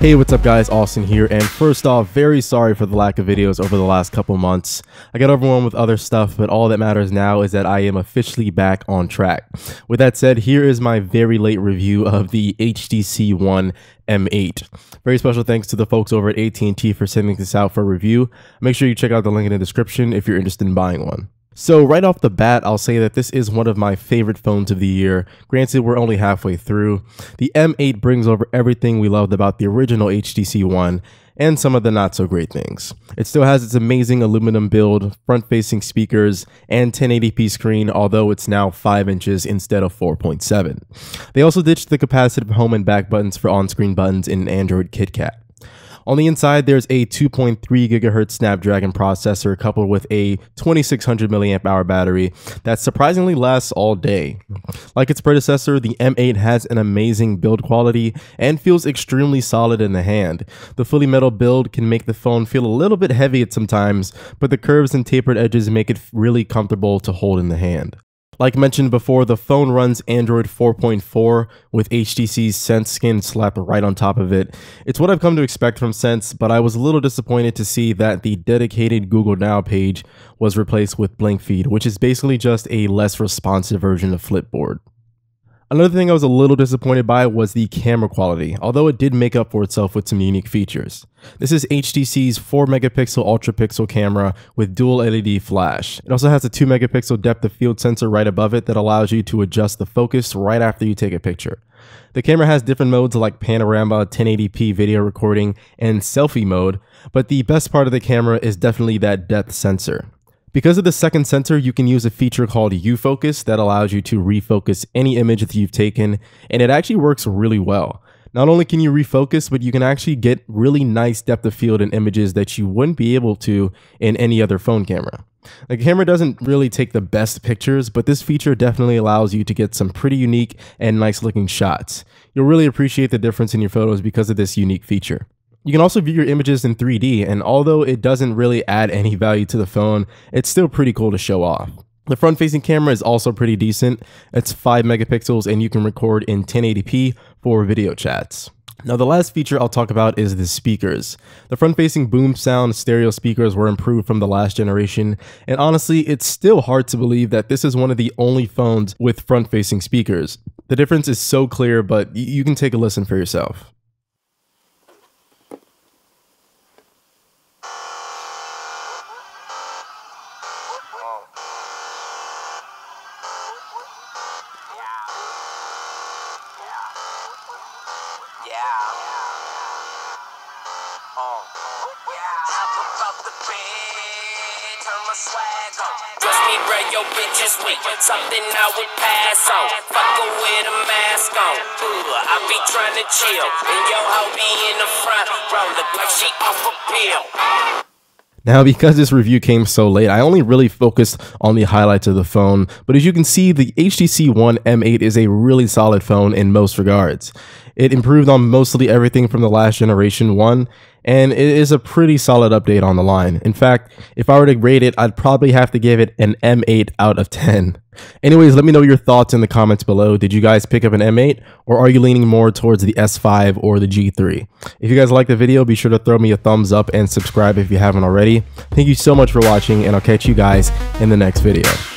Hey, what's up guys, Austin here, and first off, very sorry for the lack of videos over the last couple months. I got overwhelmed with other stuff, but all that matters now is that I am officially back on track. With that said, here is my very late review of the HTC One M8. Very special thanks to the folks over at AT&T for sending this out for review. Make sure you check out the link in the description if you're interested in buying one. So right off the bat, I'll say that this is one of my favorite phones of the year. Granted, we're only halfway through. The M8 brings over everything we loved about the original HTC One and some of the not so great things. It still has its amazing aluminum build, front facing speakers, and 1080p screen, although it's now 5 inches instead of 4.7. They also ditched the capacitive home and back buttons for on screen buttons in Android KitKat. On the inside, there's a 2.3 gigahertz Snapdragon processor coupled with a 2600 milliamp hour battery that surprisingly lasts all day. Like its predecessor, the M8 has an amazing build quality and feels extremely solid in the hand. The fully metal build can make the phone feel a little bit heavy at some times, but the curves and tapered edges make it really comfortable to hold in the hand. Like mentioned before, the phone runs Android 4.4 with HTC's Sense skin slapped right on top of it. It's what I've come to expect from Sense, but I was a little disappointed to see that the dedicated Google Now page was replaced with BlinkFeed, which is basically just a less responsive version of Flipboard. Another thing I was a little disappointed by was the camera quality, although it did make up for itself with some unique features. This is HTC's 4 megapixel UltraPixel camera with dual LED flash. It also has a 2 megapixel depth of field sensor right above it that allows you to adjust the focus right after you take a picture. The camera has different modes like panorama, 1080p video recording, and selfie mode, but the best part of the camera is definitely that depth sensor. Because of the second sensor, you can use a feature called U-Focus that allows you to refocus any image that you've taken, and it actually works really well. Not only can you refocus, but you can actually get really nice depth of field in images that you wouldn't be able to in any other phone camera. The camera doesn't really take the best pictures, but this feature definitely allows you to get some pretty unique and nice looking shots. You'll really appreciate the difference in your photos because of this unique feature. You can also view your images in 3D, and although it doesn't really add any value to the phone, it's still pretty cool to show off. The front facing camera is also pretty decent. It's 5 megapixels and you can record in 1080p for video chats. Now the last feature I'll talk about is the speakers. The front-facing BoomSound stereo speakers were improved from the last generation, and honestly, it's still hard to believe that this is one of the only phones with front-facing speakers. The difference is so clear, but you can take a listen for yourself. Oh. Trust me, bro, your bitch is weak. Something I would pass on. Fuck her with a mask on. I be trying to chill. And yo, hoe be in the front row. Look like she off a pill. Now, because this review came so late, I only really focused on the highlights of the phone, but as you can see, the HTC One M8 is a really solid phone in most regards. It improved on mostly everything from the last generation one, and it is a pretty solid update on the line. In fact, if I were to rate it, I'd probably have to give it an M8 out of 10. Anyways, let me know your thoughts in the comments below. Did you guys pick up an M8 or are you leaning more towards the S5 or the G3? If you guys like the video, be sure to throw me a thumbs up and subscribe if you haven't already. Thank you so much for watching and I'll catch you guys in the next video.